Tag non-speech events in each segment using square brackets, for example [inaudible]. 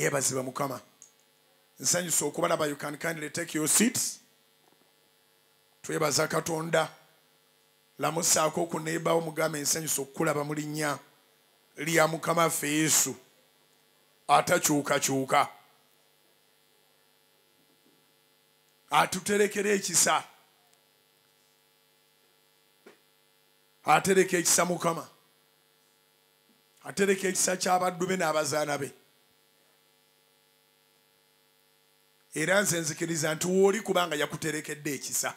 yeebazibwe mukama. Nsanyusa okubalaba you can kindly take your seats. Twebaza katonda. Lamusaako okuneebawo mugambe ensanyusa okukulaba mu linnya lya mukama ffe yesu. Atakyukakyuka. Atuterekera ekisa. Atereka ekisa mukama. Atereka ekisa ky'abaddu be n'abazaana be era nze nzikiriza nti wooli kubanga yakuterekedde ekisa.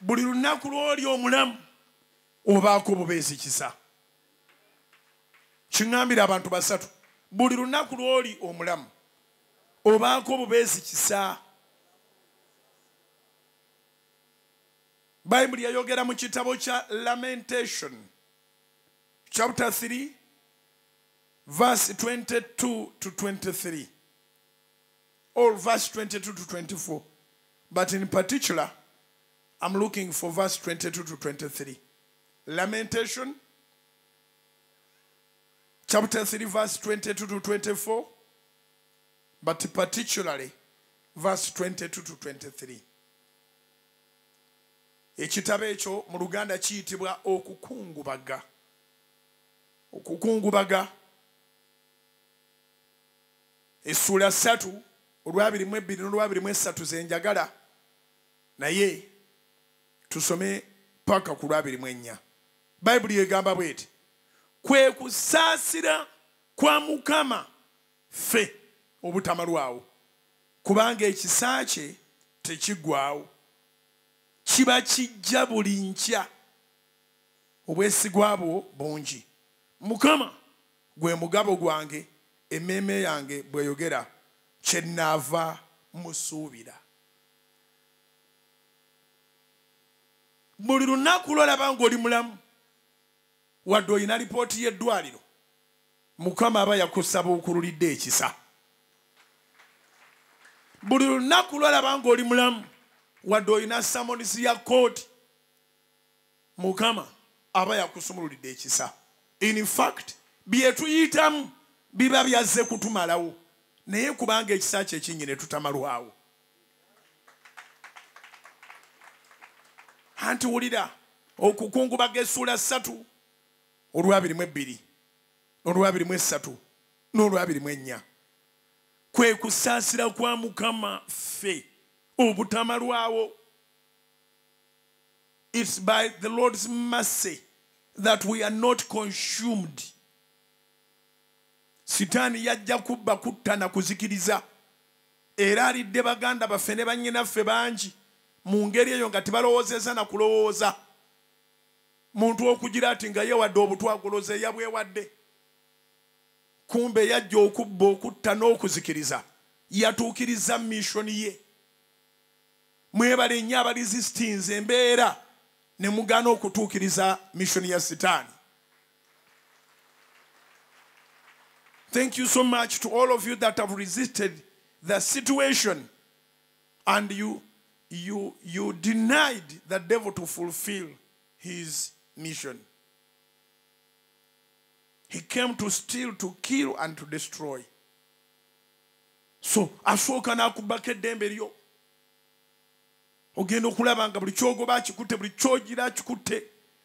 Buli lunaku lw'oli omulamu obaako bubeezi kisa. Kiŋŋambira abantu basatu. Buli lunaku lw'oli omulamu obaako bubeezi kisa. Bayibuli yayogera mu kitabo kya lamentation chapter 3 verse 22 to 23 or verse 22 to 24 but in particular i'm looking for verse 22 to 23 lamentation. Chapter 3 verse 22 to 24 but particularly verse 22 to 23 ekitabo ekyo mu luganda kiyitibwa okukungubaga. Okukungubaga essuula ssatu olwabiri mu ebbiri n'olwabiri mu essatu zenjagala naye tusome paka ku lwabiri mu ennya. Bayibuli egamba bweti kwe kusaasira kwa mukama ffe obutamalwawo kubanga ekisa kye tekiggwaawo. Kiba kijja buli nkya obwesigwa bwo bungi. Mukama gwe mugabo gwange emmeeme yange bweyogera kyenaava musuubira buli lunaku lwolaba ng'oli mulamu wadde olina lipooti y'eddwaliro mukama aba yakusaba okululidde ekisa. Buli lunaku lwolaba ng'oli mulamu wadde olina samonisi ya kooti mukama aba yakusumululidde ekisa. In fact byetuyitamu biba byazze kutumalawo. Naye kubanga ekisa kye kinnyine tutamalwawo. Anti wulira okukungubaga essuula ssatu olwabiri mu ebbiri olwabiri mu essatu n'olwabiri mu ennya. Kwe kusaasira kwa mukama ffe obutamalwawo. It's by the lord's mercy that we are not consumed sitaani yajja kubba kutta na kuzikiriza. Era alidde baganda baffe ne bannyinaffe bangi mu ngeri eyo nga tebalowoozeza na kulowooza. Muntu okugira ati nga yewadde obutwagoloza eyabwewadde kumbe yajja okubba okutta n'okuzikiriza. Yatuukiriza mishoni ye. Mwebale nnyo abalizisitinze embeera ne mugaana okutuukiriza mishoni ya sitaani Thank you so much to all of you that have resisted the situation. And you, you, you denied the devil to fulfill his mission. He came to steal, to kill, and to destroy. So, asooka n'akubako eddembe lyo ogenda okulaba nga buli kyogoba akikutte buli kyogira akikutte.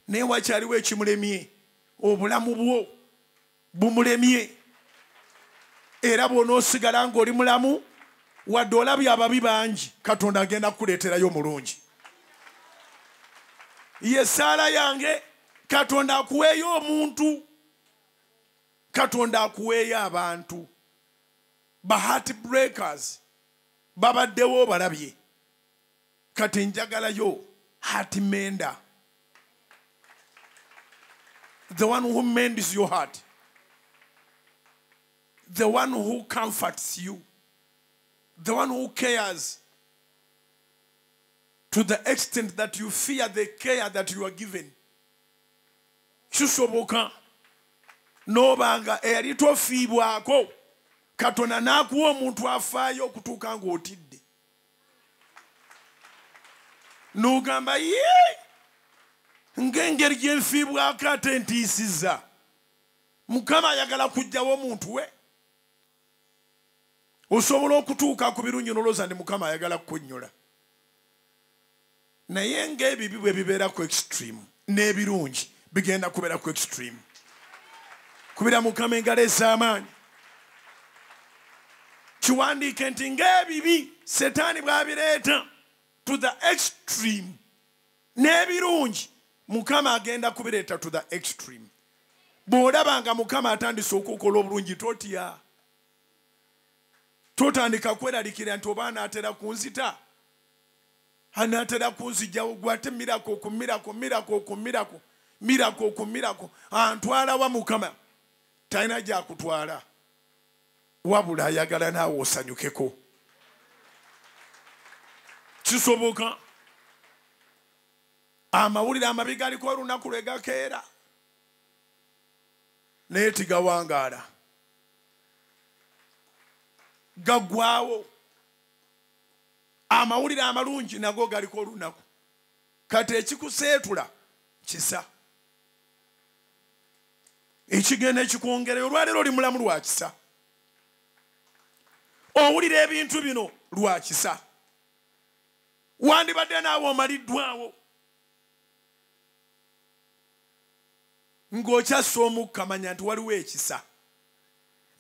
Naye wakyaliwo ekimulemye. Obulamu bwo bumulemye era bw'onoosigala ng'oli mulamu wadde olabye ababi bangi katonda agenda kukuleeterayo omulungi. Ye saala yange katonda akuweeyo omuntu katonda akuweeyo abantu. Bahati breakers babaddewo balabye. Kati njagalayo hati menda the one who mends your heart the one who comforts you, the one who cares to the extent that you fear the care that you are given. kisoboka n'obanga eyali tofiibwako katonda n'akuwa omuntu afaayo okutuuka ng'otidde n'ogamba ye ng'engeri gye nfiibwako ate ntiisizza mukama ayagala kujjawo omuntu we osobola okutuuka ku birungi noloza ndi mukama ayagala kukunyola naye ngaebibi bwe bibeera ku extreme n'ebirungi bigenda kubeera ku extreme. Kubira mukama engalo ez'amaanyi. Kiwandiike nti ngaebibi setaani bw'abireeta to the extreme n'ebirungi mukama agenda kubireeta to the extreme. Bw'olaba nga mukama atandise okukola obulungi totya totandika kweralikira nti oba anaatera kunzita? Anaatera kunzijjawo gwate mirako ku mirako mirako ku mirako mirako ku mirako. Antwalawa mukama. Talina gyakutwala. Wabula ayagala naawe osanyukeko. Kisoboka? Amawulire amabi galiko olunaku lwe gakeera. Naye tigawangaala gaggwawo amawulire amalungi nago galiko olunaku. Kati ekikuseetula kisa. Ekigenda ekikwongerayo olwaleero oli mulamu lwa kisa. Owulira ebintu bino lwa kisa. Wandibadde naawe omaliddwawo. Ng'okyassa omukkamanya nti waliwo ekisa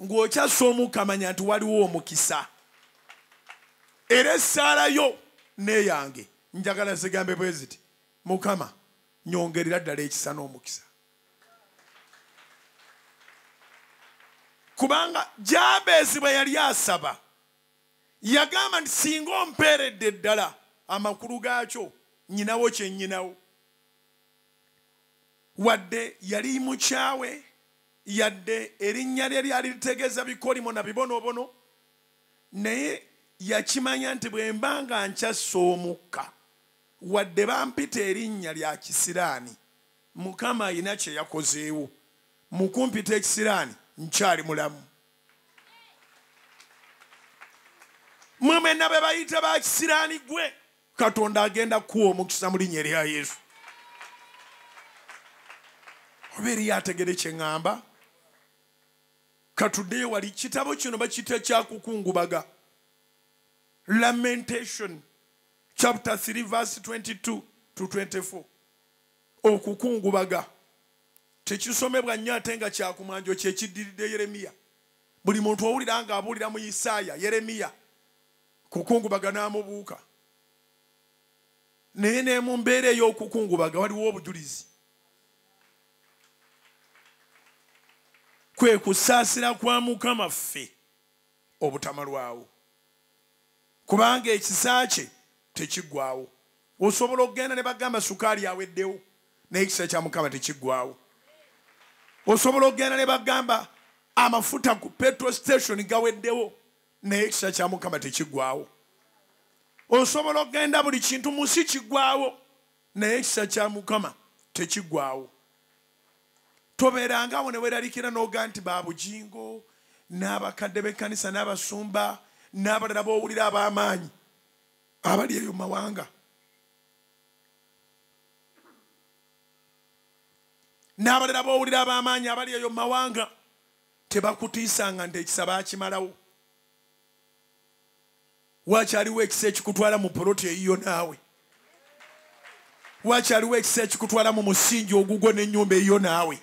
ng'okyassa omukkamanya nti waliwo omukisa. Era essaalayo neeyange njagala zigambe bwe ziti mukama nyongerera ddala ekisa n'omukisa. Kubanga jabeezi bwe yali asaba yagamba nti singa ompeeredde ddala amakulu gaakyo nyinawo kyennyinawo wadde yali mukyawe yadde erinnya lye lyali litegeeza bikolimo na bibonoobono naye yakimanya nti bwe mba nga nkyassa omukka wadde bampita erinnya lya kisiraani. Mukama ayina kye yakozeewo. Mukumpita ekisiraani nkyali mulamu. Mwe mwenna be bayita ba kisiraani gwe katonda agenda kuwa omukisa mu linnya erya yesu. Oba eriyo ategere kye ŋŋamba katuddeyo wali kitabo kino bakiyita kyakukungubaga lamentation chapter 3 verse 22 to 24 okukungubaga. Tekisomebwa nnyo ate nga kyakumanjo kyekiddiridde yeremiya. Buli muntu owulira nga abuulira mu isaaya yeremiya kukungubaga n'amubuuka. Naye ne mu mbeera ey'okukungubaga waliwo obujulizi kwe kusaasira kwa mukama ffe obutamalwawo. Kubanga ekisa kye tekiggwawo osobola okugenda ne bagamba sukaali aweddewo naye ekisa kya mukama tekiggwawo osobola okugenda ne bagamba amafuta ku petro station gaweddewo naye ekisa kya mukama tekiggwawo osobola okugenda buli kintu mu nsi kiggwawo naye ekisa kya mukama tekiggwawo tobeerangawo ne weeralikira n'oga nti babugingo n'abakadde b'ekkanisa n'abasumba n'abalala b'owulira ab'amaanyi abali eyo mawanga. N'abalala b'owulira ab'amaanyi abali eyo mawanga tebakutiisanga nti ekisa baakimalawo. Wakyaliwo ekisa ekikutwala mu poloti eyiyo naawe? Wakyaliwo ekisa ekikutwala mu musingi ogugwo n'ennyumba eyiyo naawe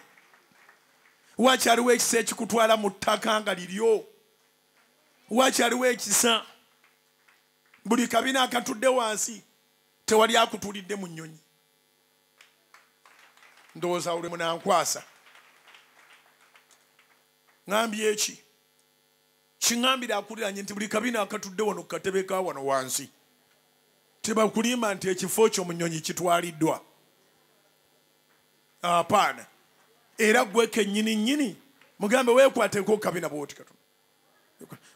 wakyaliwo ekisa ekikutwala mu ttaka nga liryo? Wakyaliwo ekisa? Buli kabina akatudde wansi tewali akutulidde mu nnyonyi. Ndowooza uli munankwasa ŋambye eki? Kiŋambire akuliranye nti buli kabina akatudde wano ku katebe ka wano wansi. Tebakulimba nti ekifo kyo mu nnyonyi kitwaliddwa. Apaana era gwe kennyini nnyini. Mugambe weekwateko kabina bwoti katonda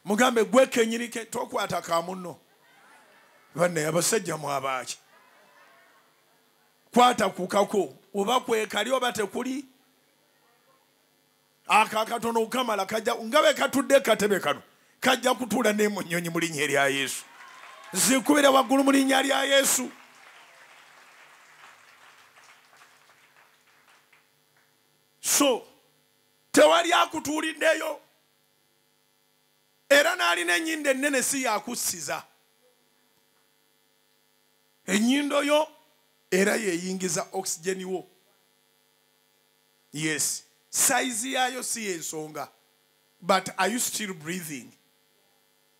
mugambe gwe kennyini tokwata ka munno banne abasajja mwabaaki kwata ku kako oba kwekali oba tekuli. Ako akatono okamala kajja nga be katudde katebe kano kajja kutuula ne mu nnyonyi mu linnya erya yesu. Zikubira waggulu mu linnya lya yesu so tewali akutuuliddeyo. Era n'alina ennyindo ennene si yakussiza. Ennyindo yo era yeyingiza oxygeni wo. Yes saizi yaayo si yensonga but are you still breathing?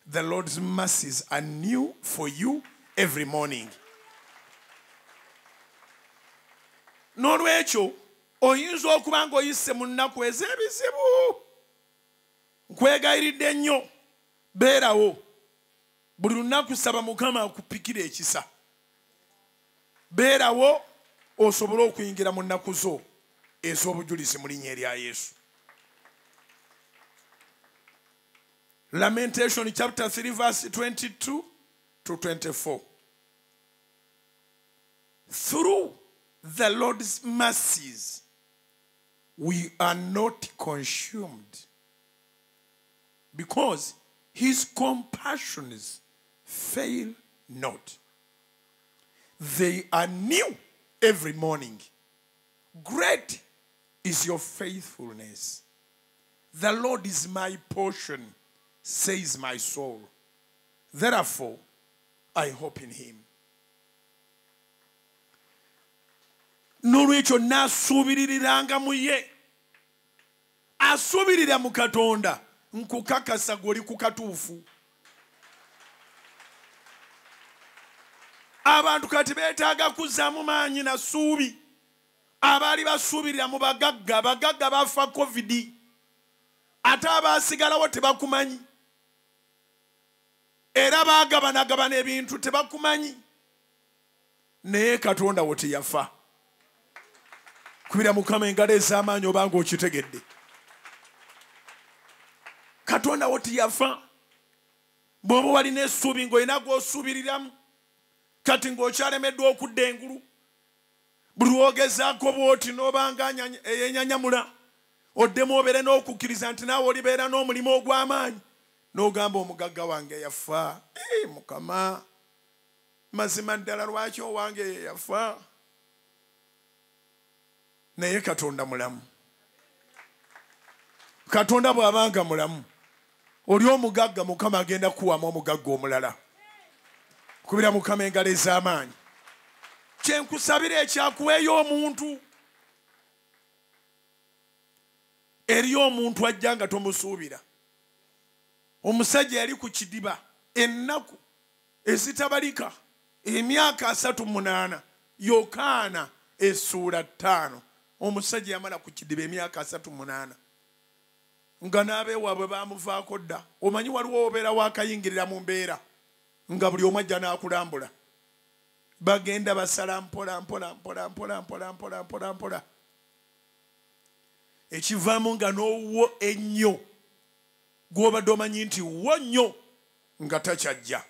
The lord's mercies are new for you every morning. N'olwekyo oyinza okuba ng'oyise mu nnaku ez'ebizibu. Nkwegayiridde nnyo. Beerawo. Buli lunaku saba mukama akupikira ekisa. Beerawo osobole okuyingira mu nnaku zo ez'obujulizi mu linnya erya yesu. Lamentation chapter 3 verse 22 to 24 through the lord's mercies we are not consumed because his compassions fail not. They are new every morning. Great is your faithfulness. The Lord is my portion, says my soul. Therefore, I hope in him. N'olwekyo naasuubiririranga mu ye. Asuubirira mu katonda nkukakasa gw'oli ku katuufu. Abantu kati beetaaga kuzzaamu maanyi na ssuubi. Abaali basuubirira mu bagagga abagagga bafa kovidi ate abaasigalawo tebakumanyi. Era baagabanagabana ebintu tebakumanyi. Naye katonda wo teyafa kubira mukama engalo ez'amaanyi obanga okitegedde. Katonda wo tiyafa bw'oba walina essuubi ng'olina gw'osuubiriramu kati ng'okyalemeddwa okudda engulu buli lwogezaako bw'oti n'obanga eyenyanyamula oddemu obeere n'okukkiriza nti naawe olibeera n'omulimu ogw'amaanyi n'ogamba omugagga wange yafa Eh, mukama mazima ddala lwaki owange ye yafa naye katonda mulamu. Katonda bw'abanga mulamu oli omugagga mukama agenda kuwamu omugagga omulala. Kubira mukama engalo ez'amaanyi kyenkusabira ekyakuweeyo omuntu. Eriyo omuntu ajja nga tomusuubira. Omusajja yali ku kidiba ennaku ezitabalika emyaka asatu munaana yokaana essuula ttaano omusajja yamala ku kidiba emyaka asatu munaana. Nga n'abeewaabwe bamuvaako dda omanyi waliwo obeera wakayingirira mu mbeera nga buli omu ajja n'akulambula. Bagenda basala mpola mpola mpola mpola mpola mpola mpola mpola. Ekivaamu nga n'owwo ennyo gw'obadde omanyi nti wo nnyo nga takyajja.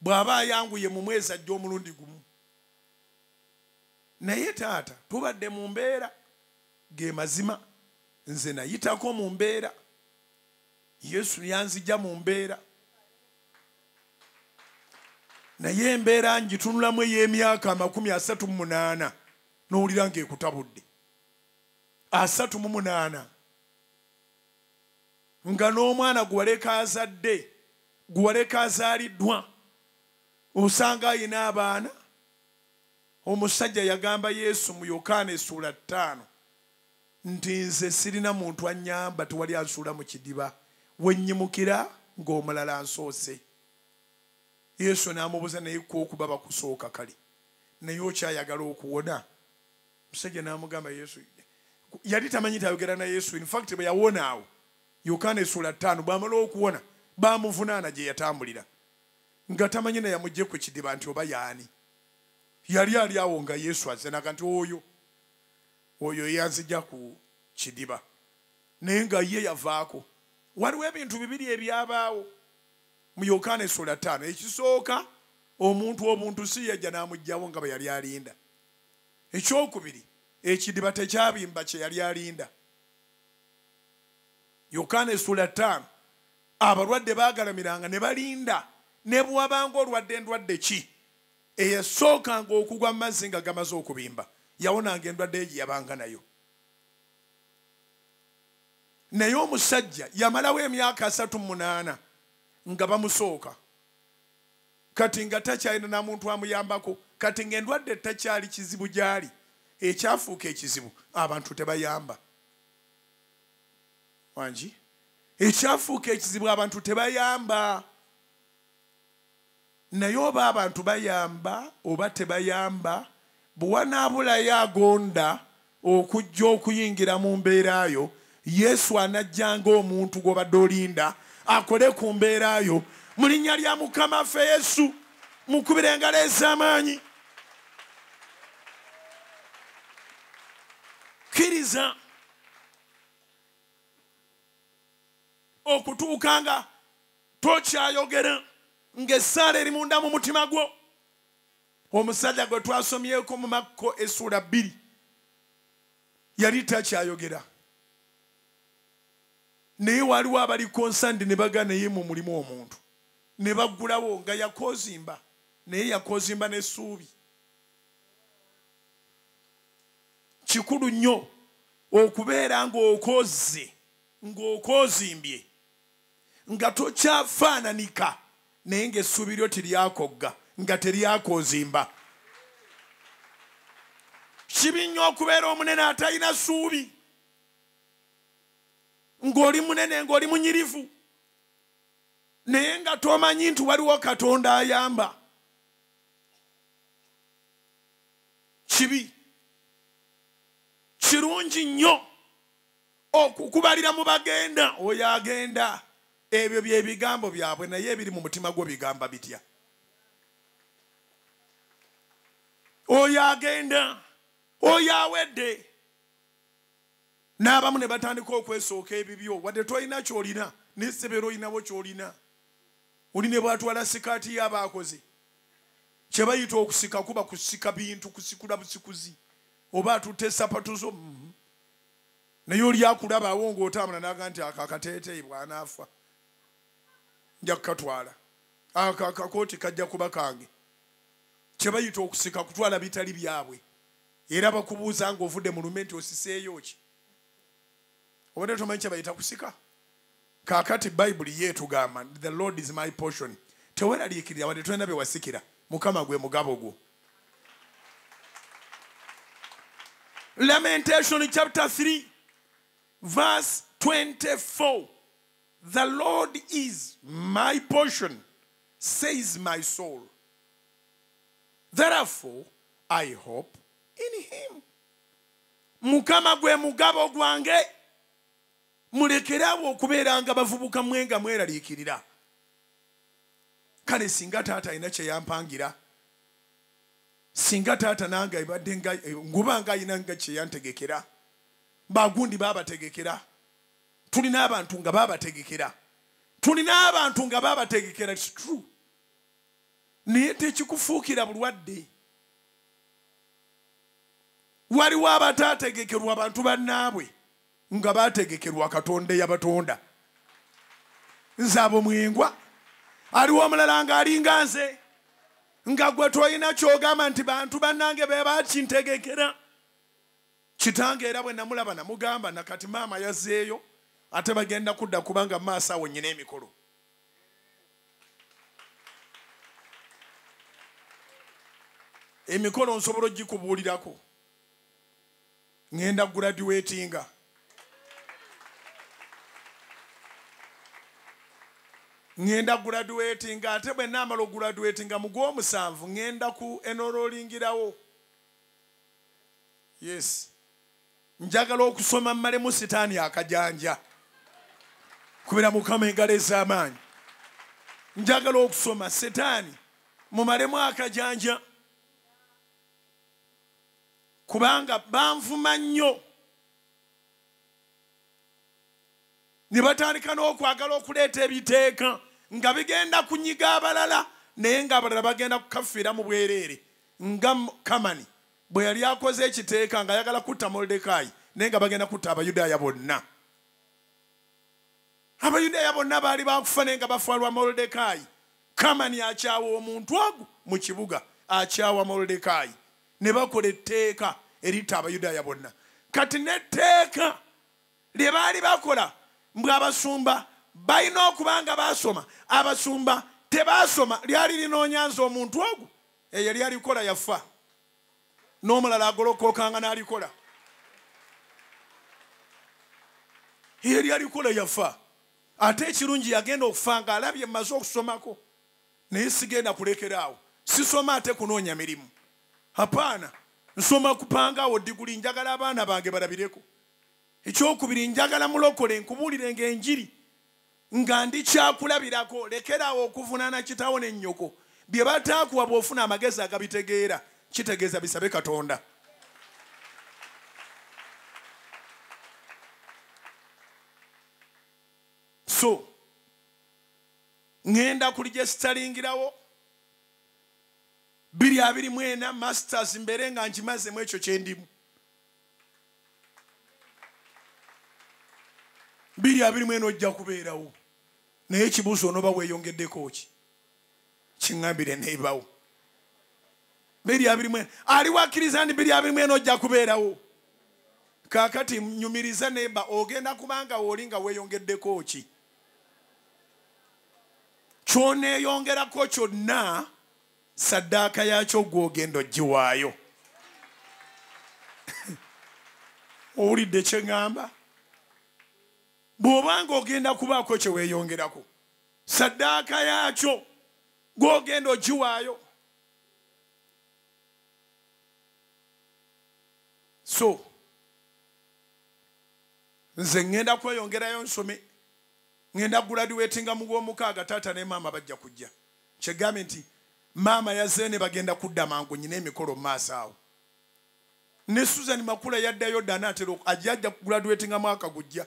Bw'aba ayanguye mu mwezi ajja omulundi gumu naye taata tubadde mu mbeera ge mazima. Nze nayitako mu mbeera. Yesu yanzija mu mbeera. Naye embeera ngitunulamu ey'emyaka amakumi asatu mu munaana n'owulira ng'ekutabudde. Asatu mu munaana. Nga n'omwana gwe waleka azadde gwe waleka azaaliddwa osanga ayina abaana omusajja yagamba yesu mu yokaana essuula ttaano nti nze sirina muntu anyamba tewali ansuula mu kidiba. Wennyimukira ng'omulala nsoose. Yesu n'amubuuza naye kwokuba bakusooka kale. Naye okyayagala okuwona? Omusajja n'amugamba yesu yali tamanyi tayogera na yesu infact bwe yawona awo yokaana essuula ttaano bw'amala okuwona bamuvunaana gye yatambulira. Nga tamanyi naye amugje ku kidiba nti oba yaani yali ali awo nga yesu azenaga nti oyo oyo yanzija ku kidiba. Naye nga ye yavaako. Waliwo ebintu bibiri ebyabaawo mu yokaana essuula ttaano ekisooka omuntu obuntu si yajja n'amugjawo nga bwe yali alinda. Ekyokubiri ekidiba tekyabimba kye yali alinda. Yokaana essuula ttaano abalwadde baagalamiranga ne balinda. Ne bwabanga olwadde endwadde ki eyasookanga okugwa mazzi nga gamaze okubimba yawonanga endwadde egyo yabanga nayo naye omusajja yamalawo emyaka asatu munaana nga bamusooka. Kati nga takyalina namuntu amuyambako kati ngaendwadde takyali kizibu gyali ekyafuuka ekizibu abantu tebayamba. Wangi ekyafuuka ekizibu abantu tebayamba naye oba abantu bayamba oba tebayamba bwewanaabulayo agonda okujja okuyingira mu mbeerayo yesu anajja ngaomuntu gwobadde olinda akole ku mbeerayo mu linnya lya mukama ffe yesu mukubira engalo ez'amaanyi. Kkiriza okutuuka nga tokyayogera ng'essaala eri munda mu mutima gwo. Omusajja gwe twasomyeko mu makko essuula bbiri yali takyayogera. Naye waliwo abali konsandi ne baga naye mu mulimu omuntu. Ne baggulawo nga yakozimba naye yakozimba n'essuubi. Kikulu nnyo okubeera ng'okoze ng'okozimbye nga tokyafaananika naye ng'essuubi lyo teryakogga nga teryakozimba kibi nnyo okubeera omunene atalina ssuubi. Ng'oli munene ng'oli munyirivu. Naye nga tomanyi nti waliwo katonda ayamba. Kibi. Kirungi nnyo okukubalira mu bagenda oyo agenda ebyo byebigambo byabwe naye ebiri mu mutima gwo bigamba bitya? Oyo agenda oyo awedde. N'abamu ne batandika okwesooka ebibyo. Wadde tolina kyolina nesebera olinabo kyolina. Oli ne bwatwala sikaati yabaakoze kyebayita okusika kuba kusika bintu kusikula busikuzi. Oba atutte esapatu zo mhm. naye oli akulabaawo ng'otambula naga nti ako akateeteyi bwanaafa nja kukatwala. Ako akakooti kajja kuba kange. Kyebayita okusika kutwala bitali byabwe. Era bakubuuza ngaovudde mu lume nti osiseeyo ki? Obadde tomanyi kyebayita kusika? Kaakati bayibuli yeetugamba the lord is my portion. Teweraliikirira wadde tolina bye wasikira. Mukama gwe mugabo gwo. Lamentation chapter 3 verse 24 the lord is my portion says my soul. Therefore i hope in him. Mukama gwe mugabo gwange mulekerawo okubeera nga bavubuka mwe nga mweraliikirira. Kale singa taata alina kyeyampangira singa taata nange abadde nga nguba nga alina nga kyeyantegekera bagundi babategekera tulina abantu nga babategekera tulina abantu nga babategekera its true. Naye tekikufuukira bulwadde. Waliwo abataategekerwa abantu bannaabwe nga bategekerwa katonda eyabatonda. Nze abo mwengwa. Aliwo omulala ng'alinga nze. Nga gwe tolina kyogamba nti bantu bannange be bakintegekera kitange era bwe namulaba namugamba nakati maama yazzeeyo ate bagenda kudda kubanga maaso awo nyina emikolo. Emikolo nsobola ogikubuulirako. Ŋŋenda graduatinga. Ŋŋenda graduatinga ate bwe naamala ograduatinga mu gw'omusanvu ŋŋenda ku enololingirawo yes. Njagala okusoma mmalemu sitaani akajanja kubera mukama engalo ez'amaanyi. Njagala okusoma sitaani mumalemu akajanja kubanga banvuma nnyo. Ne batandika n'okwagala okuleeta ebiteeka nga bigenda kunyiga abalala naye ng'abalala bagenda kukafiira mu bwereere. Nga kamani bwe yali akoze ekiteeka nga ayagala kutta molodekaayi naye nga bagenda kutta abayudaaya bonna abayudaaya bonna baali bakufa naye nga bafaalwa molodekaayi kamani akyawa omuntu ogwo mu kibuga akyawa molodekaayi ne bakola etteeka eritta abayudaaya bonna. Kati n'etteeka lye baali bakola mbwe abasumba balina okuba nga basoma. Abasumba tebasoma lyali linoonya nze omuntu ogwo. Eyo lyalikola yafa. N'omulala agolokokanga n'alikola. Eyo lyalikola yafa ate ekirungi yagenda okufa nga alabye mmaze okusomako. Naye sigenda kulekeraawo sisoma ate kunoonya mirimu. Apaana nsoma kupangaawo diguli njagala abaana bange balabireko. Ekyokubiri njagala mulokole nkubuulirenga enjiri nga ndi kyakulabirako. Lekeraawo okuvunaana kitawo nennyoko bye bataakuwa bw'ofuna amagezi agabitegeera kitegeeza bisabe katonda so ŋŋenda kuligyesitalingirawo biri abiri mwena masters mbeere nga nkimazemu ekyo kyendimu biri abiri mwena ojja kubeerawo. Naye ekibuuzo onoba weeyongeddeko ki? Kiŋambire neebawo. Biri abiri mwena ali wakkiriza nti biri abiri mwena ojja kubeerawo? Kaakati nyumiriza neba ogenda kubanga oli nga weeyongeddeko ki kyoneeyongerako kyonna saddaaka yakyo gwogenda ogiwaayo [laughs] owulidde kyeŋŋamba bw'obanga ogenda kubaako kyeweeyongerako saddaaka yakyo gwogenda ogiwaayo so nze ŋŋenda kweyongerayo nsome ŋŋenda guladiweetinga mu gw'omukaaga taata ne maama bajja kujja. Kyegambye nti maama yazze ne bagenda kudda mangu nyina emikolo mu maaso awo. Ne susan makula yaddayo ddana atera ajja ajja kuguladiweetinga mwaka gujja.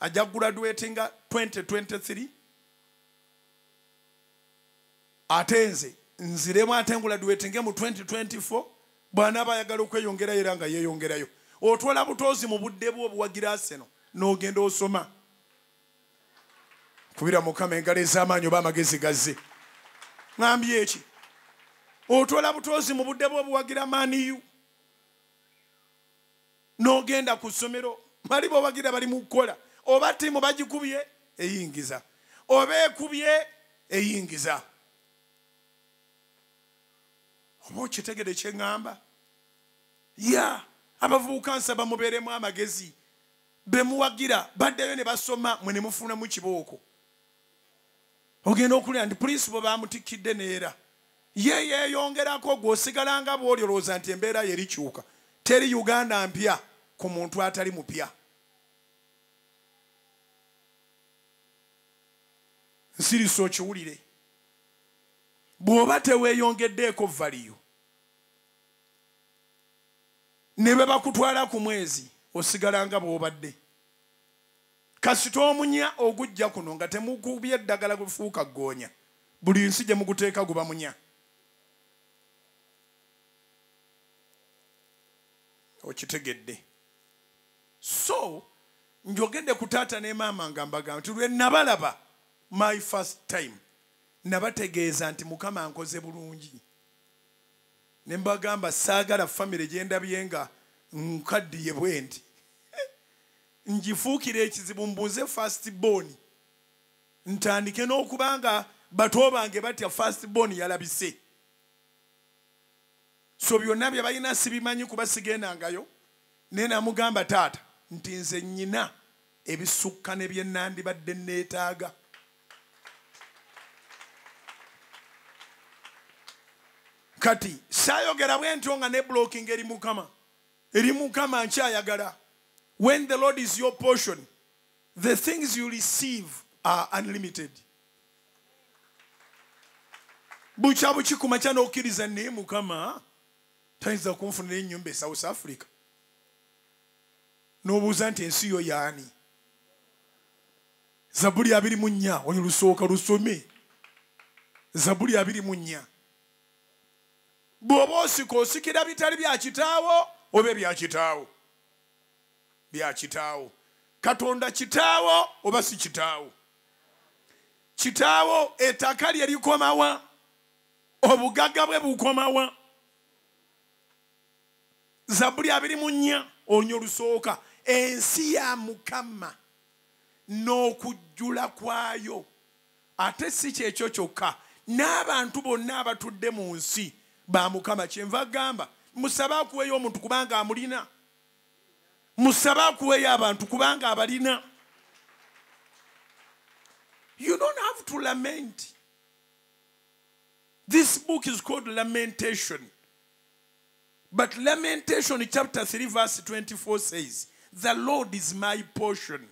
Ajja kuguladiweetinga 2023 ate nze nziremu ate nguladiweetinge mu 2024 bw'anaaba ayagala okweyongerayo era nga yeeyongerayo. Otwala butoozi mu budde bwo obuwagira aseno n'ogenda osoma kubira mukama engalo ez'amaanyi oba amagezi gazze. Ŋambye eki otwala butoozi mu budde bwo obuwagira maaniyu n'ogenda ku ssomero bali bowagira bali mu kukola oba ttiimu bagikubye eyingiza. Oba ekubye eyingiza. Oba okitegere kyeŋŋamba ya abavubuka nsaba mubeeremu amagezi bemuwagira baddeyo ne basoma mwe ne mufunamu kibooko ogenda okulira nti purinsipo bamutikkidde neera ye yeeyongerako gweosigalanga bwoli olowooza nti embeera ye erikyuka teri uganda mpya ku muntu atali mupya. Nsirisa okiwulire. Bw'oba teweeyongeddeeko valiyo ne be bakutwala ku mwezi osigala nga bw'obadde kasita omunya ogujja kuno nga temukubya eddagala gufuuka ggoonya buli nsi gye muguteeka guba munya. Okitegedde. So njogedde ku taata ne maama nga mbagamba nti lwe nabalaba my first time nabategeeza nti mukama nkoze bulungi. Ne mbagamba saagala famire gyendabye nga nkaddiye bwe nti ngifuukira ekizibu mbuze fast born. Ntandike n'okuba nga bato bange batya fast born yalabise. So byonna bye balina sibimanyi kuba sigendangayo naye namugamba taata nti nze nnyina ebisukka ne bye nandibadde neetaaga kati saayogera bwe ntyo nga ne blocking eri mukama. Eri mukama nkyayagala when the lord is your portion the things you receive are unlimited. Bukya buki ku makya n'okkiriza naye mukama tayinza kunfunira ennyumba e south africa. N'obuuza nti ensi yo yaani? Zabuli abiri mu nnya oli lusooka lusome. Zabuli abiri mu nnya bw'oba osika osikira bitali bya kitaawo oba ebya kitaawo bya kitaawo. Katonda kitaawo oba si kitaawo? Kitaawo ettaka lye likomawa obugagga bwe bukomawa. Zabuli abiri mu nnya olunyo olusooka. Ensi ya mukama n'okujjula kwayo. Ate si kyekyo kyokka. N'abantu bonna abatudde mu nsi ba mukama. Kyenva agamba musabe akuweyo omuntu kubanga amulina abantu kubanga abalina. You don't have to lament. This book is called lamentation. But lamentation chapter 3 verse 24 says the lord is my portion.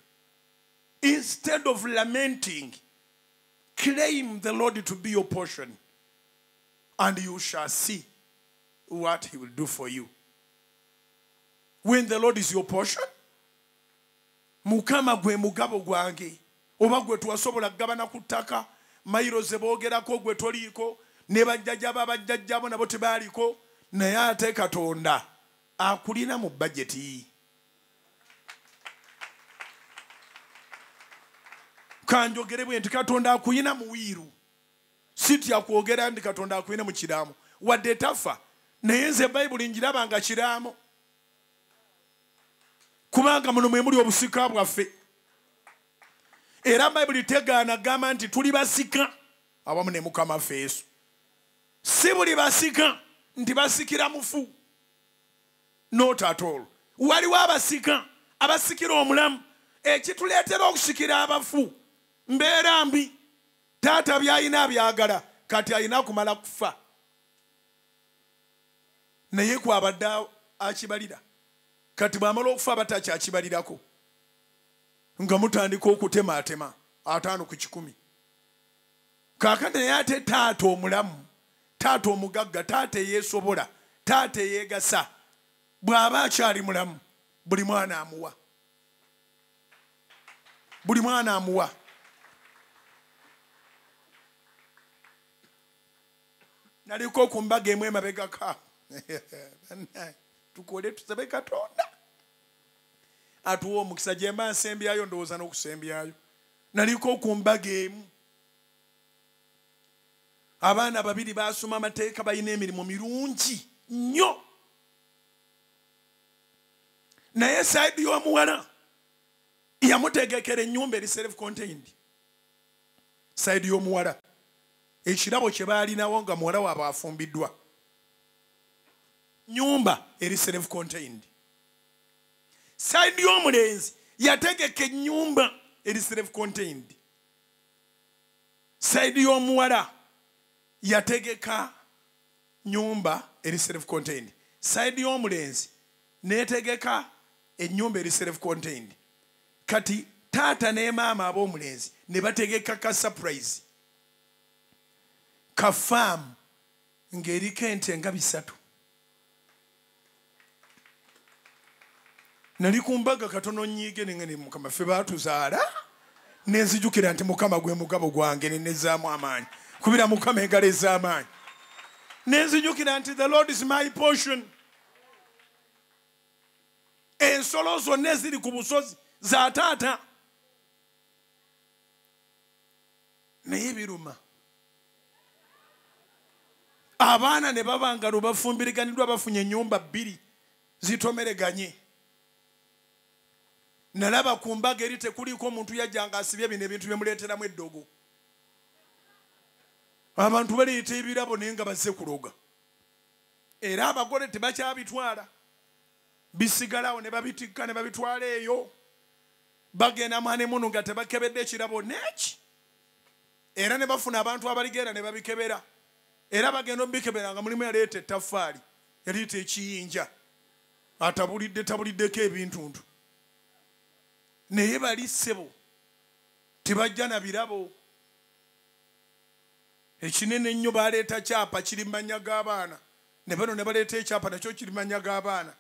Instead of lamenting claim the lord to be your portion and you shall see what he will do for you when the lord is your portion mukama gwe mugabo gwange oba gwe twasobola kugabana ku ttaka mayiro ze boogerako gwe toliiko ne bajjajjabo abajjajjabo nabo tebaaliko naye ate katonda akulina mu bajeti kanjogere bwe nti katonda akuyina mu wiiru. Sitya kwogera nti katonda akuyina mu kiraamo. Wadde tafa. Naye nze bayibuli njiraba nga kiraamo kubanga muno mwe muli obusika bwaffe. Era bayibuli tegaana gamba nti tuli basika awamu ne mukama feeso si buli basika nti basikira mufu. Not at all. Waliwo abasika abasikira omulamu. Ekituleetera okusikira abafu. Mbeera mbi. Taata byayina abyagala kati ayina kumala kufa. Naye kwabadde akibalira kati bwamala okufa batakyakibalirako nga mutandika okutematema ataano ku kikumi. Kaakati naye ate taata omulamu taata omugagga taata eyeesobola taata eyeegasa bw'aba akyali mulamu buli mwana amuwa. Buli mwana amuwa. Naliko ku mbaga emu emabegaka [laughs] tukole tusabe katonda. Atuwa omukisa gyemba nsembyayo ndowooza n'okusembyayo. Naliko ku mbaga emu abaana babiri basoma amateeka balina emirimu mirungi nnyo. Naye saidi y'omuwala yamutegekera ennyumba eri self contained saidi y'omuwala ekirabo kye baalinawo nga muwala waabwe afumbiddwa nyumba eri self contained. Saidi y'omulenzi yategeka ennyumba eri self contained. Saidi y'omuwala yategeka nyumba eri self contained. Saidi y'omulenzi netegeka ennyumba eri self contained. Kati taata ne maama ab'omulenzi ne bategeka ka surprise ka faamu ng'eriko ente nga bisatu nali ku mbaga katono nyiige nengene mukama. Ffe baatuzaala nenzijukira nti mukama gwe mugabo gwange nenezaamu amaanyi. Kubira mukama engalo ez'amaanyi. Nenzijukira nti the lord is my portion. Ensolo zonna eziri ku busozi za taata. Naye biruma abaana ne baba nga lwe bafumbiriganiddwa bafunye ennyumba bbiri zitomereganye nalaba ku mbaga eri tekuliiko omuntu yajjanga asibye bino ebintu byemuleeteramu eddogo. Abantu baleeta ebirabo naye nga bazze kuloga. Era abagole tebakyabitwala. Bisigalawo ne babitikka ne babitwala eyo. Bagenda mwanemunu nga tebakebedde ekirabo neki era ne bafuna abantu abaligeera ne babikebera. Era bagenda omubikebera nga mulimu yaleeta ettaffaali yaleeta ekiyinja. Atabulidde tabuliddeko ebintuntu naye bali ssebo tebajja na birabo. Ekinene ennyo baleeta kyapa kiri mumanya g'abaana ne bano ne baleeta ekyapa nakyo kiri mumanya g'abaana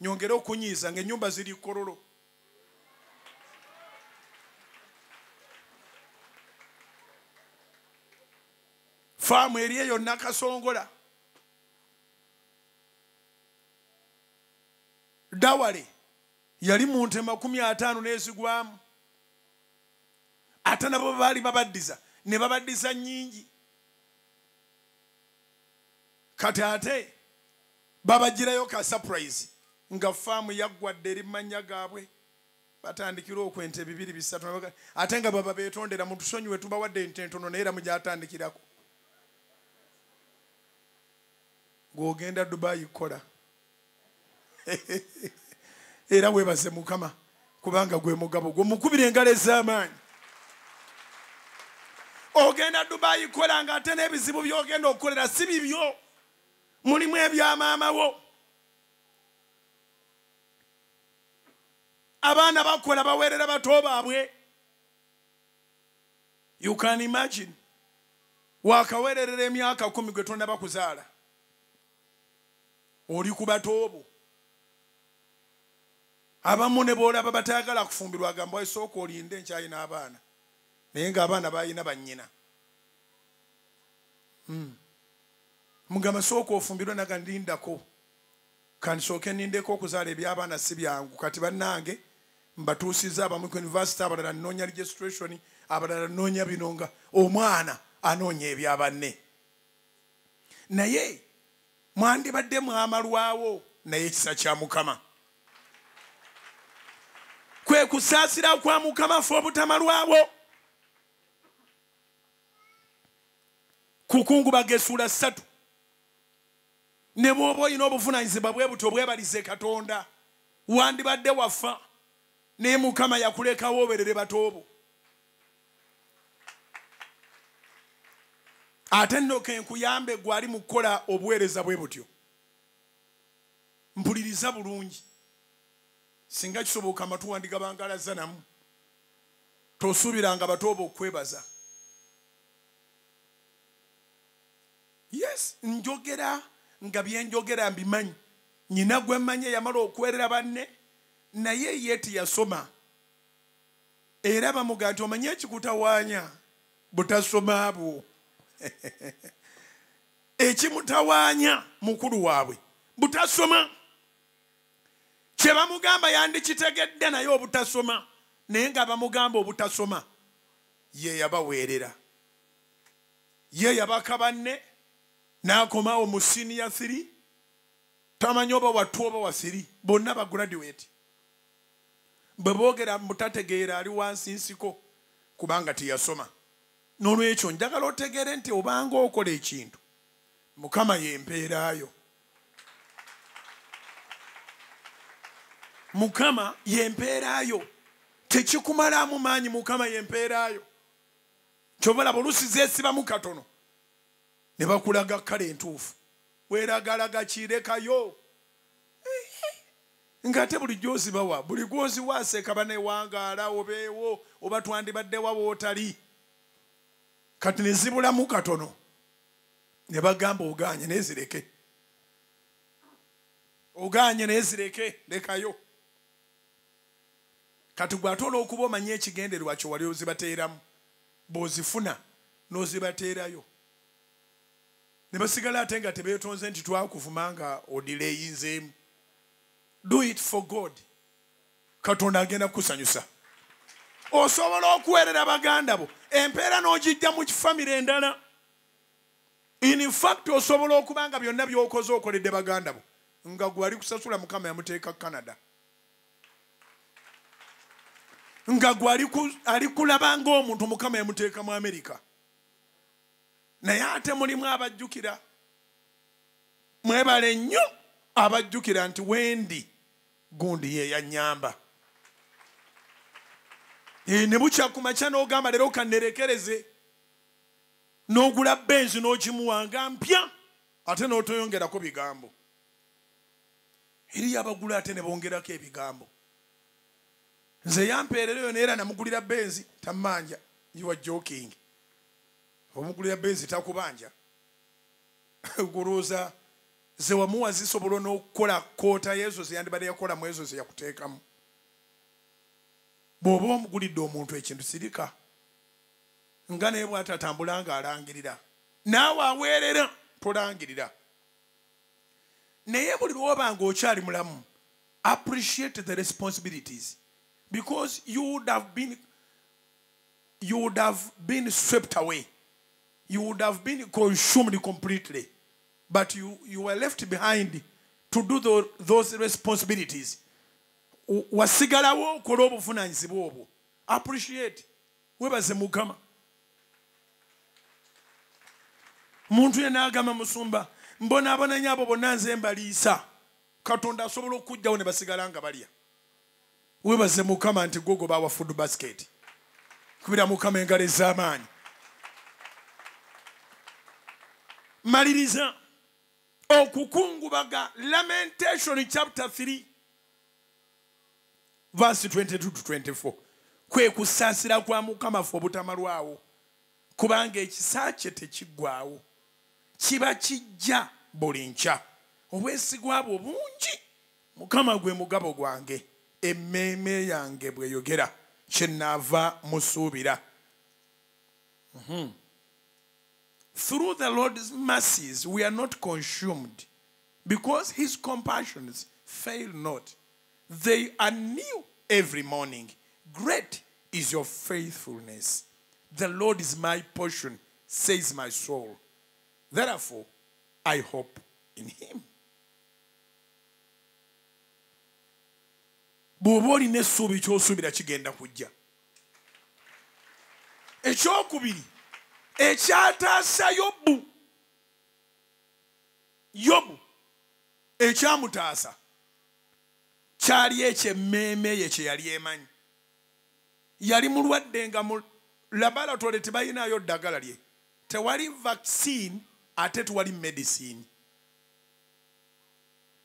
nyongere okunyiiza ngaennyumba ziri kololo. Faamu eri eyo nakasongola. Dawale yali mu nte makumi ataano n'ezigwamu ate nabo baali babaddiza ne babaddiza nnyingi. Kati ate babagirayo ka surprise nga faamu yaggwadde eri mumanya gaabwe. Batandikira okwente bibiri bisatu ate nga baba betondera mutusonyiwe tubawadde ente entono naye era mugyatandikirako ng'ogenda dubayi kukola [laughs] era webaze mukama kubanga gwe mugabo gwe mukubira engalo ez'amaanyi. Ogenda dubayi kukola nga ate n'ebizibu byogenda okukolera si bibyo. Mulimu ebyamaamawo abaana bakola baweerera bato baabwe. You can imagine. Wakaweererera emyaka kumi gwe tonaba kuzaala. Oli ku bato bo abamu ne boolaba batayagala kufumbirwa agamba esooka olinde enkyalina abaana naye ng'abaana balina bannyina. Mm. mugamba sooka ofumbirwe naga ndindako. Kansooke nindeko okuzaala ebyabaana si byangu. Kati bannange mbatuusiza abamu ku univesity abalala nnoonya registration abalala nnoonya bino nga omwana anoonya ebyabanne naye mwandibadde mwamalwawo naye ekisa kya mukama kwe kusaasira kwa mukama fe obutamalwawo kukungubaga essuula ssatu. Ne bw'oba olina obuvunanyizibwa bwe buti obwebalize katonda wandibadde wafa naye mukama yakulekawo oberere batoobo ate nno kenkuyambe gwe ali mu kukola obuweereza bwe butyo. Mpuliriza bulungi singa kisoboka amatu wandigabangalaza namu tosuubiranga batooba okwebaza. Yes njogera nga byenjogera mbimanyi. Nyina gwe mmanyi eyamala okuwerera banne naye ye teyasoma. Era bamuga nti omanye ekikutawaanya butasoma bwo. [laughs] Ekimutawaanya mukulu waabwe butasoma kye bamugamba yandikitegedde naye obutasoma naye nga bamugamba obutasoma ye yabaweerera. Ye yabaka banne n'akomawo mu siniya 3 tamanyi oba wattu oba wa 3 bonna bagraduate. Bwe boogera mutategeera ali wansi nsiko kubanga teyasoma. N'olwekyo njagala otegeere nti obanga okola ekintu mukama yempeeraayo mukama yempeeraayo tekikumalamu maanyi mukama yempeeraayo kyobalaba olusi zeesibamu katono ne bakulaga kale entuufu. Weeragalaga kirekayo. Ng'ate bulijjo ozibawa buli gwoziwa aseeka banewangaala obeewo oba twandibaddewa wootali kati ne zibulamu katono ne bagamba oganye nezireke. Oganye nezireke lekayo kati gwe ate olw'okuba omanye ekigendererwa kyo wali ozibateeramu bw'ozifuna n'ozibateerayo. Ne basigala ate nga tebeetonze nti twakuvuma nga odireyinzeemu do it for god. Katonda agenda kukusanyusa. Osobola okuweerera baganda bo. Empeera n'ogijja mu kifamire endala. In fact osobola okuba nga byonna byokoze okoledde baganda bo. Nga gwe ali kusasula mukama yamuteeka canada nga gwe ali ku- ali kulaba ng'omuntu mukama yamuteeka mu amerika naye ate mulimu abajjukira. Mwebale nnyo abajjukira nti wendi gundi ye yanyamba Eh, ne bukya ku makya n'ogamba leero kannerekereze. N'ogula benzi n'ogimuwanga mpya ate n'otoyongerako bigambo. Eriyo abagula ate ne bongerako ebigambo nze yampeerereyo naye era namugulira benzi tammanja are joking. Omugulira benzi takubanja. [laughs] Gulooza ze wamuwa zisobola n'okukola koota yezo ze yandibadde yakolamu ezo ze yakuteekamu. Bw'oba omugulidde omuntu ekintu sirika. Nga naye bw'atatambula ng'alangirira naawe aweerera tolangirira. Naye buli lwoba ng'okyali mulamu appreciate the responsibilities because you would have been you would have been swept away. You would have been consumed completely. But you, you were left behind to do tho- those responsibilities. Wasigalawo okola obuvunanyizibwa obwo. Appreciate. Webaze mukama. Muntu yenna agamba musumba mbonaabonanyi abo bonna nze mbaliisa. Katonda asobola okujjawo ne basigala nga balya webaze mukama nti gwogo bawa food basket kubira mukama engalo ez'amaanyi. Maliriza okukungubaga lamentation chapter 3 verse 22 to 24 kwe kusaasira kwa mukama fe obutamalwawo kubanga ekisa kye tekiggwawo kiba kijja buli nkya. Obwesigwa bwo bungi mukama gwe mugabo gwange emmeeme yange bweyogera kyenaava musuubira. Mhm. through the lord's mercies we are not consumed because his compassions fail not. They are new every morning. Great is your faithfulness. The lord is my portion says my soul. Therefore i hope in him bw'oba olina essuubi ky'osuubira kigenda kujja. Ekyokubiri ekyataasa yobu. Yobu ekyamutaasa. Kyali ekyemmeeme ye kye yali emanyi. Yali mulwadde nga mu labalatole tebalinayo ddagala lye. Tewali vaccine ate tewali medicine.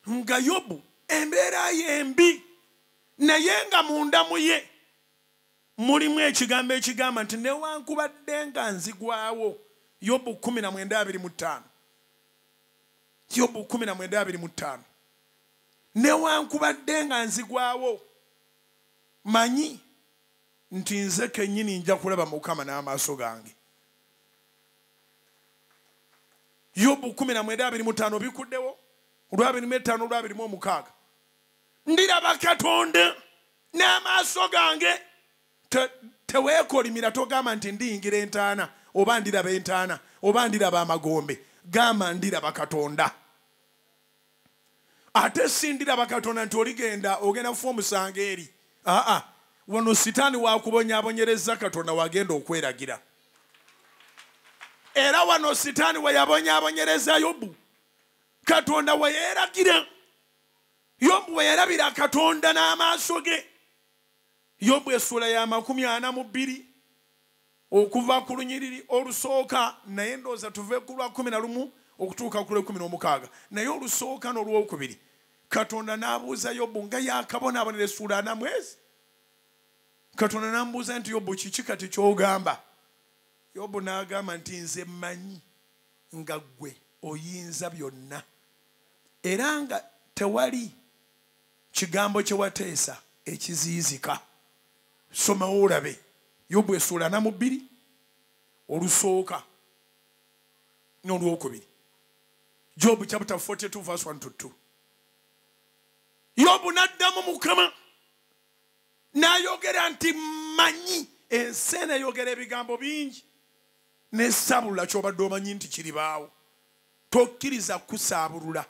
Nga yobu embeera ye embi naye nga mundamu ye mulimu ekigambo ekigamba nti newankubadde nga nzigwawo. Yobu 1925 yobu 1925 newankubadde nga nzigwawo. Manyi nti nze kennyini nja kulaba mukama n'amaaso gange. Yobu 1925 bikuddewo olwabirimu olwabirimu omukaaga ndiraba katonda n'amaaso gange Te- teweekolimira togamba nti ndiyingira entaana oba ndiraba entaana oba ndiraba amagombe. Gamba ndiraba katonda ate sindiraba katonda nti oligenda ogenda kufa omusango eri? Aa wano sitaani wakubonyaabonyereza katonda wagenda okweragira. Era wano sitaani weyabonyaabonyereza yobu. Katonda weyeeragira yobu weyerabira katonda n'amaaso ge. Yobu essula ya makumi ana mu bbiri okuva ku lunyiriri olusooka naye ndowooza tuve ku lwa kumi na lumu okutuuka ku lwekumi n'omukaaga. Naye olusooka n'olwokubiri katonda n'abuuza yobu nga yakabonaabonera essula ana mwezi. Katonda n'amubuuza nti yobu kiki kati kyogamba? Yobu n'agamba nti nze mmanyi nga ggwe oyinza byonna. Era nga tewali kigambo kye wateesa ekiziizika. Somawo olabe yobu essuula ana mu bbiri olusooka n'olwokubiri. Jobu chapter 42 verse 1 to 2 yobu n'addamu mukama n'ayogera nti mmanyi. Ensi eno eyogera ebigambo bingi. N'essaabulula ky'obadde omanyi nti kiribaawo? Tokkiriza kusaabulula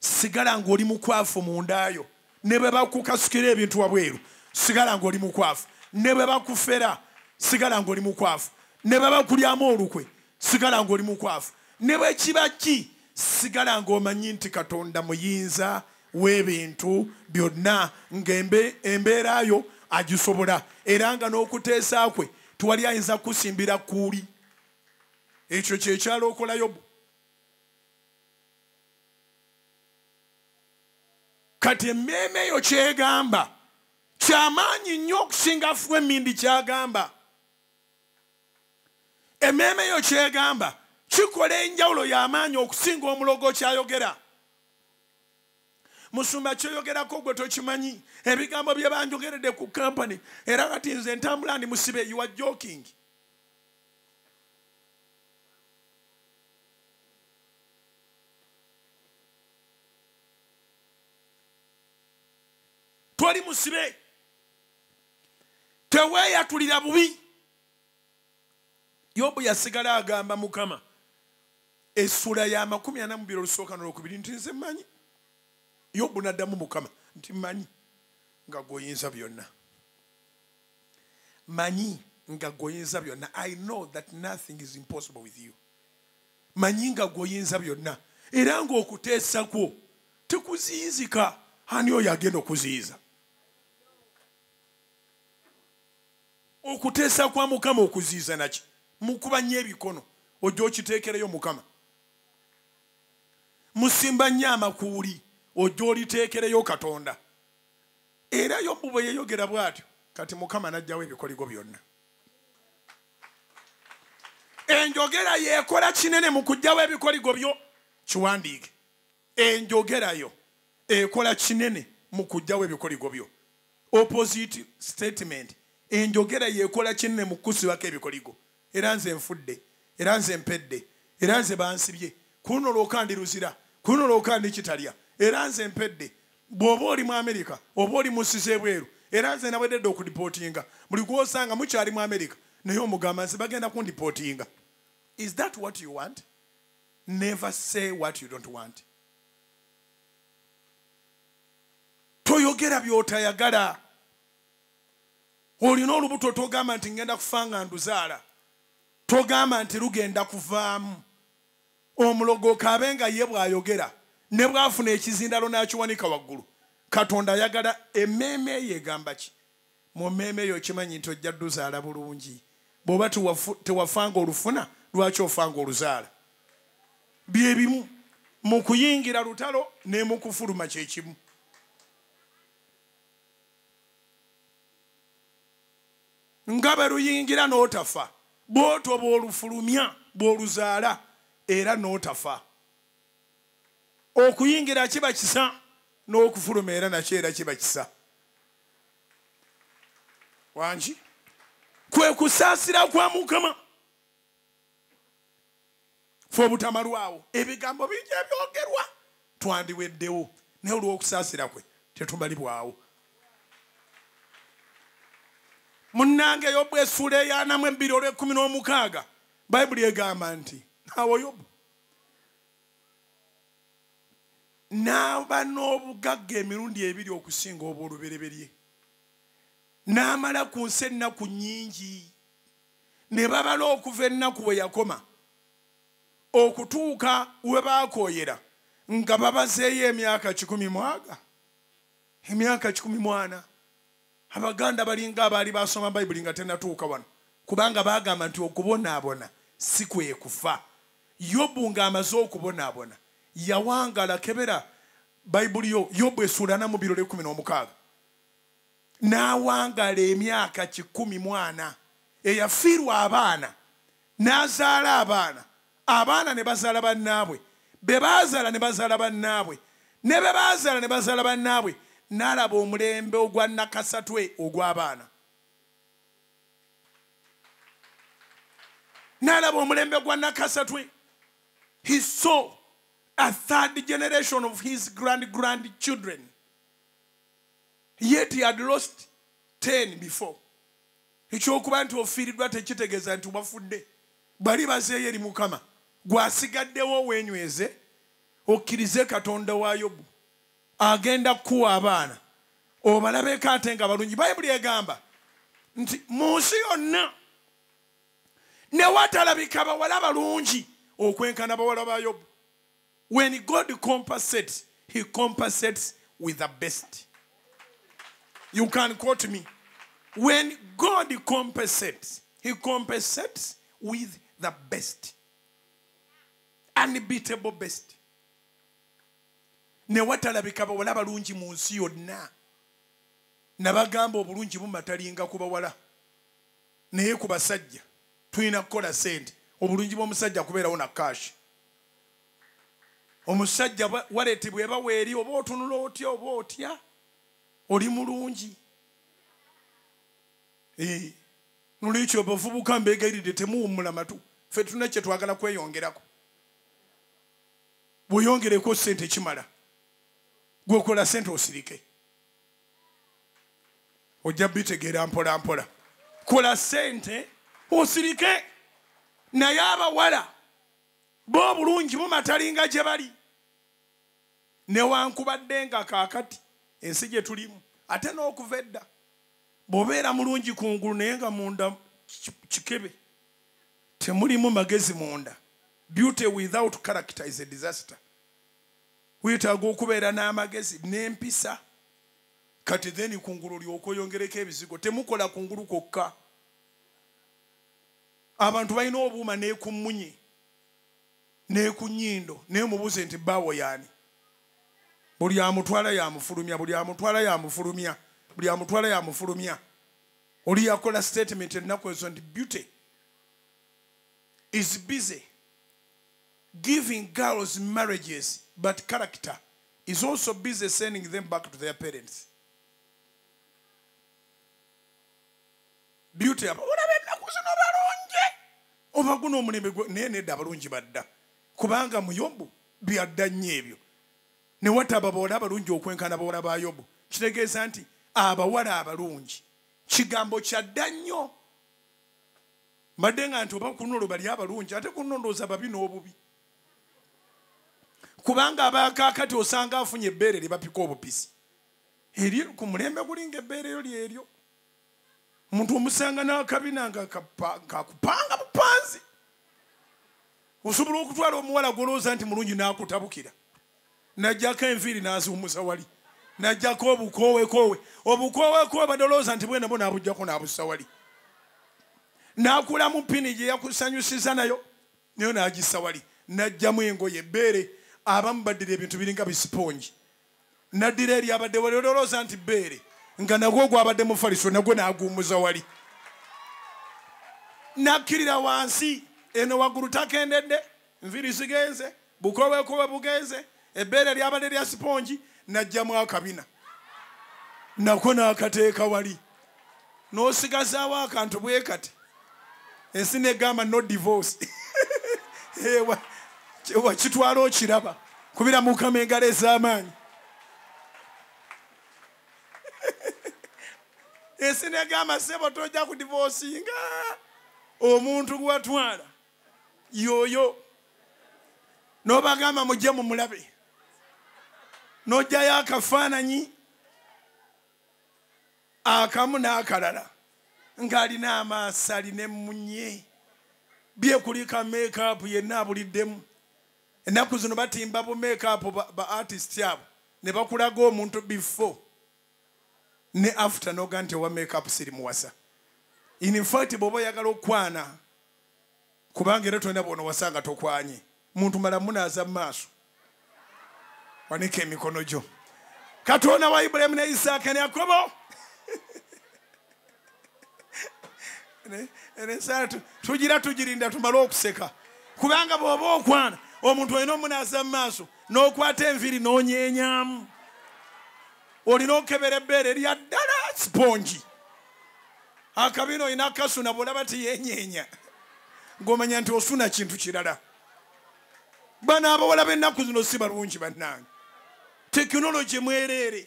sigala ng'oli mukwafu mundaayo. Ne bwe bakukasukira ebintu wabweru sigala ng'oli mukwafu ne bwe bakufera sigala ng'oli mukwafu ne bwe bakulyamu olukwe sigala ng'oli mukwafu ne bwe kiba ki sigala ng'omanyi nti katonda muyinza w'ebintu byonna ng'embeera yo agisobola. Era nga n'okuteesa kwe tewali ayinza kusimbira kuuli. Ekyo kyekyalookola yobu kati emmeeme eyo kyegamba kyamaanyi nnyo okusinga fu emindi kyagamba. Emmeeme eyo kyegamba kikola enjawulo y'amaanyi okusinga omulogo kyayogera. Musumba kyoyogerako gwe tokimanyi ebigambo bye banjogeredde ku kampany era kati nze ntambula ndi musibe are joking twali musibe teweeyatulira bubi. Yobu yasigala agamba mukama essula ya makumi ana mu biro olusooka nolwokubiri nti nze mmanyi. Yobu naddamu mukama nti mmanyi nga gwoyinza byonna. Manyi nga gwoyinza byonna. I know that nothing is impossible with you. Manyi nga gwoyinza byonna. Era ng'okuteesa kwo tekuziyizika ani oyo agenda okuziyiza okuteesa kwa mukama okuziyiza naki? Mukuba nnyo ebikono. Ojja okiteekereyo mukama. Musimba nnyo amakuuli. Ojja oliteekereyo katonda. Era yobu bwe yeyogera bw'atyo kati mukama n'ajjawo ebikoligo byonna. Enjogera yeekola kinene mu kuggyawo ebikoligo byo. Kiwandiike. Enjogerayo ekola kinene mu kuggyawo ebikoligo byo. Opposite statement enjogera yeekola kinene mu kusibako ebikoligo. Era nze nfudde era nze mpedde era nze bansibye. Kuno lwokandi luzira kuno lwokandi kitalya era nze mpedde bw'oba oli mu amerika oba oli musize ebweru era nze nawededde okudipootinga. Buli gwosanga mukyali mu amerika naye omugamba nze bagenda kundipootinga. Is that what you want? Never say what you don't want. Toyogera by'otayagala olina olubuto togamba nti ngenda kufa nga nduzaala? Togamba nti lugenda kuvaamu. Omulogo kaabe nga ye bw'ayogera ne bw'afuna ekizindalo n'akiwanika waggulu. Katonda ayagala emmeeme eyo egamba ki? Mu mmeeme eyo okimanyi nti ojja dduzaala bulungi. Bw'oba tewafanga olufuna lwaki ofanga oluzaala? Bye bimu mu kuyingira lutalo ne mu kufuluma kyekimu nga bwe luyingira n'otafa. Bw'otyo bw'olufulumya bw'oluzaala era n'otafa. Okuyingira kiba kisa n'okufuluma era nakyo era kiba kisa. Wangi kwe kusaasira kwa mukama fe obutamalwawo ebigambo bingi ebyogerwa twandiweddewo. Naye olw'okusaasira kwe tetumalibwawo munnange yobu essuula eyanamu ebbiri olw'ekkumi n'omukaaga bayibuli egamba nti awo yobu n'aba n'obugagga emirundi ebiri okusinga obw'olubereberye. N'amala ku nsi ennaku nnyingi ne babala okuva ennaku bwe yakoma okutuuka we baakooyera nga babazeeyo emyaka kikumi mwaga emyaka kikumi mwana abaganda balinga abaali basoma bayibuli nga tenatuuka wano. Kubanga bagamba nti okubonaabona si kwe kufa. Yobu ng'amaze okubonaabona yawangala kebera bayibuli yo yobu esuulana mu birole kumi n'omukaaga n'awangala emyaka kikumi mwana eyafiirwa abaana n'azaala abaana. Abaana ne bazaala bannaabwe be baazaala ne bazaala bannaabwe ne be baazaala ne bazaala bannaabwe n'alaba omulembe ogwa nakasatwe ogw'abaana. N'alaba omulembe gwa nakasatwe. He saw a third generation of his grand grandchildren. Yet he had lost 10 before. Ekyokuba nti ofiiriddwa tekitegeeza nti wafudde bali bazeeyo eri mukama. Gwasigaddewo weenyweze okkirize katonda wa yobu agenda kukuwa abaana. Obalabeko ate nga balungi. Bayibuli egamba nti mu nsi yonna ne watalabika bawala balungi okwenkana bawala ba yobu. When god compensates he compensates with the best. You can quote me. When god compensates he compensates with the best. Unbeatable best ne watalabika bawala balungi mu nsi yonna. Nabagamba obulungi bumatalinga ku bawala naye ku basajja tulina kukola sente obulungi bw'omusajja kubeerawo na kashi omusajja bwa- waleti bweba weeri oba otunula otya oba otya oli mulungi. Eh, nolwekyo bavubuka mbegayiridde temuwummula matu. Ffe tulina kye twagala kweyongerako. Bweyongereko sente kimala gwekola sente osirike. Ojja bitegeera mpola mpola. Kola sente osirike. Naye abawala bo bulungi bumatalinga gye bali. Newankubadde nga kaakati ensi gye tulimu ate n'okuva edda bw'obeera mulungi kungulu naye nga munda ki- kikebe temulimu magezi munda. Beauty without character is a disaster weetaaga okubeera n'amagezi n'empisa. Kati then kungulu olyoka oyongereko ebizigo temukola kungulu kwokka. Abantu balina obuuma neekummunye neekunyindo naye mubuuze nti baawo yaani? Buli amutwala yamufulumya buli amutwala yamufulumya buli amutwala yamufulumya. Oli yakola statement ennaku ezo nti beauty is busy giving girls marriages but character is also busy sending them back to their parents. Beauty aba olaba ennaku zino balungi oba guno omulembe naye nedda abalungi badda. Kubanga muyobu byadda nnyo ebyo. Ne wataba bawala abalungi okwenkana bawala ba yobu. Kitegeeza nti abawala abalungi. Kigambo kyadda nnyo. Mbadde nga nti oba kunono bali abalungi ate kunondooza babi n'obubi kubanga abakakati osanga afunye ebbeere lyebapika obupisi. Eri ku mulembe gulinga ebbeere yo lyeryo omuntu omusanga n'akabina nga kapa- kakupanga bupanzi. Osobola okutwala omuwala golowooza nti mulungi n'akutabukira. Najjako enviiri n'aziwumusa wali. Najjako obukowekoowe obukowekoowe badolooza nti bwe nabo n'abugjako n'abussa wali. N'akulamu pini gye yakusanyusiza nayo nayo n'agissa wali. Najjamu engoye ebbeere abamu baddira ebintu biringa bisipongi. Naddira eri abadde wali olowooza nti bbeere nga nagwo gwabadde mufaliso nagwo n'aguwumuza wali. Nakkirira wansi eno waggulu takendedde nviri zigenze bukowekowe bugenze ebbeere lyabadde lya sipongi najjamu akabina. Nako n'akateeka wali. N'osigazaawo akantu bwe kati. Ensi negamba no divorce [laughs] Ewa, wakitwala okiraba. Kubira mukama engalo ez'amaanyi. [laughs] Ensi negamba sebo tojja kudivosinga omuntu gwatwala yoyo. Nobagamba mujje mumulabe. Nojjayo akafaananyi akamu n'akalala ng'alina amaaso alina emunye byekulika makeup yenna abuliddemu ennaku zino batimba bu makeup ba, artist abo ne bakulaga omuntu before ne after noga nti owa makeup siri muwasa. In fact bw'oba oyagala okwana kubanga era tolina bwona wasanga tokwanye. Muntu mala munaaza mu maaso. Wanika emikono gyo. Katonda wa ibulayimu ne isaaka ne yakobo. [laughs] Tu- tugira tugirinda tumale okuseka. Kubanga bw'oba okwana omuntu olina omunaaza mu maaso n'okwata enviri n'onyenyamu olina okebera ebbeere lya ddala sipongi akabina olina akasuna bwolaba tiyenyenya ng'omanya nti osuna kintu kirala. Bano abawala b'ennaku zino si balungi bannange. Tekinologi mwereere.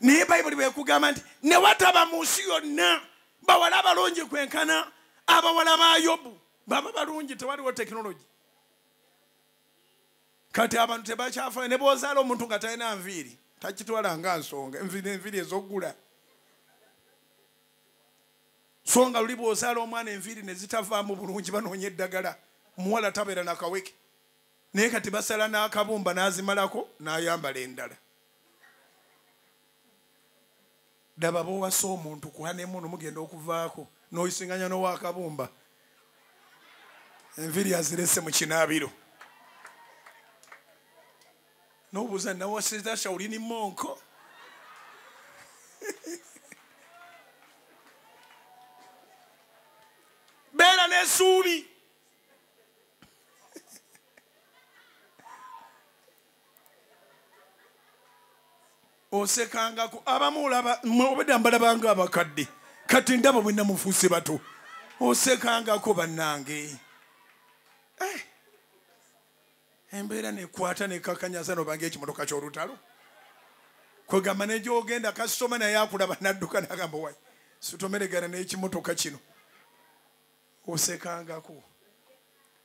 Naye bayibuli bwekugamba nti ne wataba mu nsi yonna bawala abalungi kwenkana abawala ba yobu baba balungi tewaliwo tekinologi kati abantu tebakyafa ne bwozaala omuntu nga talina nviiri takitwala nga nsonga enviiri enviiri ez'oggula. So nga luli bwozaala omwana enviiri ne zitavaamu bulungi banoonya eddagala. Muwala tabeera nakaweke naye kati basala n'akabumba n'azimalako n'ayambala endala. Ddaba bowasa omuntu kuhanemu nomugenda okuvaako n'oyisinganya n'owakabumba enviiri azirese mu kinaabiro nobuuza nawasiza shaulini monko. [laughs] Beera n'essuubi [laughs] osekangako abamu olaba obadde mbalabanga abakadde kati ndaba bwe namufuuse bato osekangako bannange. Eh. embeera nekwata nekakanyaza nobanga ekimotoka kyolutalo. Kwegamba nejogenda kasitoma naye akulaba nadduka nagamba wai sitomeregana n'ekimotoka kino. Osekangako.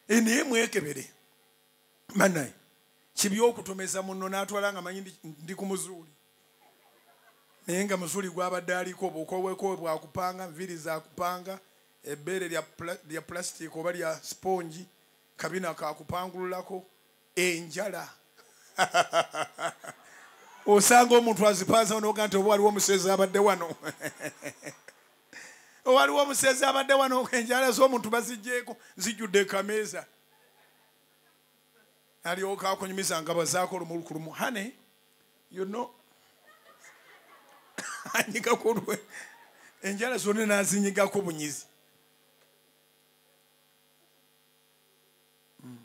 E, naye mwekebere. Banaye kibi okutomeza muno n'atwala nga manyi ndi- ndi ku muzuuli naye nga muzuuli gwabadde aliko obukowekowe bwakupanga nviri zakupanga ebbeere lya plastic oba lya spongi kabina kakupangululako enjala. [laughs] Osanga omuntu azipanza noga nti oba waliwo omusezi abadde wano. [laughs] Waliwo omusezi abadde wano enjala z'omuntu bazijjeeko zijjudde kameeza alyoka akunyumiza nga bazaako lumu lukulumu hane you know [laughs] anyigako olwe enjala zonna nazinyigako bunyizi. Mm.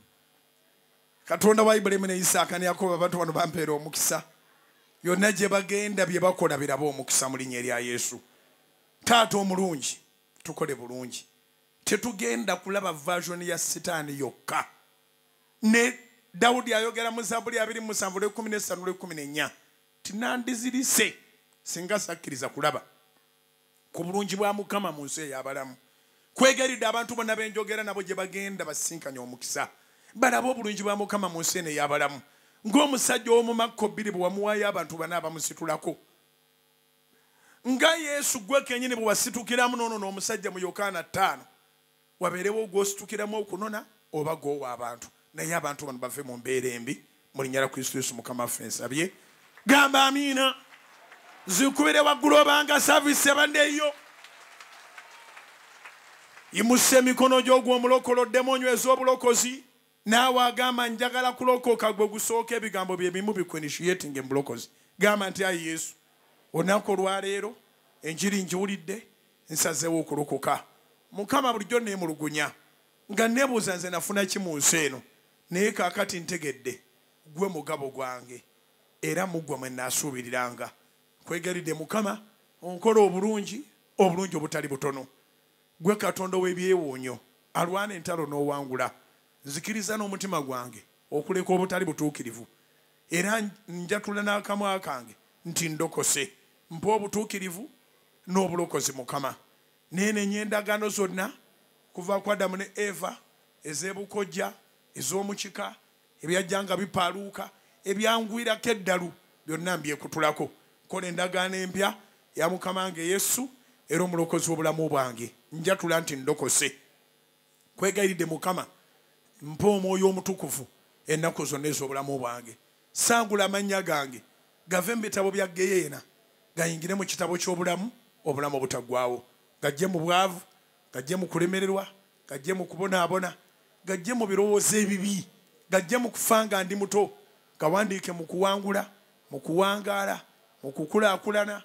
katonda wa ibulayimu ne isaaka ne yakobo abantu bano bampeera omukisa. Byonna gye bagenda bye bakola biraba omukisa mu linnya erya yesu. Taata omulungi tukole bulungi. Tetugenda kulaba vasioni ya sitaani yokka. Ne dawudi ayogera mu zabuli abiri musanvu lwekumi nesanu lwekumi nenya tinandizirise singa sakkiriza kulaba ku bulungi bwa mukama mu nsi ey'abalamu kwegaridde abantu bonna benjogera nabo gye bagenda basinkanye omukisa. Balabe obulungi bwa mukama mu nsi eno ey'abalamu. Ng'omusajja ow'omumakko bbiri bwe wamuwaayo abantu bana abamusitulako. Nga yesu gwe kenyini bwe wasitukiramu noono n'omusajja mu yokaana ttaano wabeerewo gwositukiramu okunona oba gwowa abantu. Naye abantu bano bave mu mbeera embi mu linnya lya kristo yesu mukama waffe nsabye gamba amiina zikubire waggulu obanga saavisi ebaddeyo yimusa emikono gy'ogw'omulokoloddemu onyweza obulokozi naawe agamba njagala kulokoka gwe gusooka ebigambo bye bimu bikwenishietinga emubulokozi gamba nti ayi yesu olunaku olwaleero enjiri njiwulidde nsazeewo okulokoka mukama bulijjo neemulugunya nga neebuuza nze nafuna ki mu nsi eno naye kaakati ntegedde gwe mugabo gwange era muggwe mwe naasuubiriranga kwegaridde mukama onkola obulungi obulungi obutali butono. Gwe katonda w'ebyewuunyo alwana entalo n'owangula. Nzikiriza n'omutima gwange okuleka obutali butuukirivu. Era njatula n'akamwa kange nti ndokose. Mpa obutuukirivu n'obulokozi mukama. Neenenya endagaano zonna kuva ku adamu ne eva ez'ebukojja ez'omukika ebyajja nga bipaaluuka ebyangwirako eddalu byonna mbyekutulako kola endagaano empya ya mukama nga yesu era omulokozi w'obulamu bwange. Njatula nti ndokose. Kwegayiridde mukama mpa omwoyo omutukuvu ennaku zonna ez'obulamu bwange. Sangula amannya gange gave mu bitabo bya geyeena gayingire mu kitabo ky'obulamu obulamu obutaggwawo gajje mu bwavu gajje mu kulemererwa gajje mu kubonaabona gajje mu birowoozo ebibi gajje mu kufa nga ndi muto gawandiike mu kuwangula mu kuwangaala mu kukulaakulana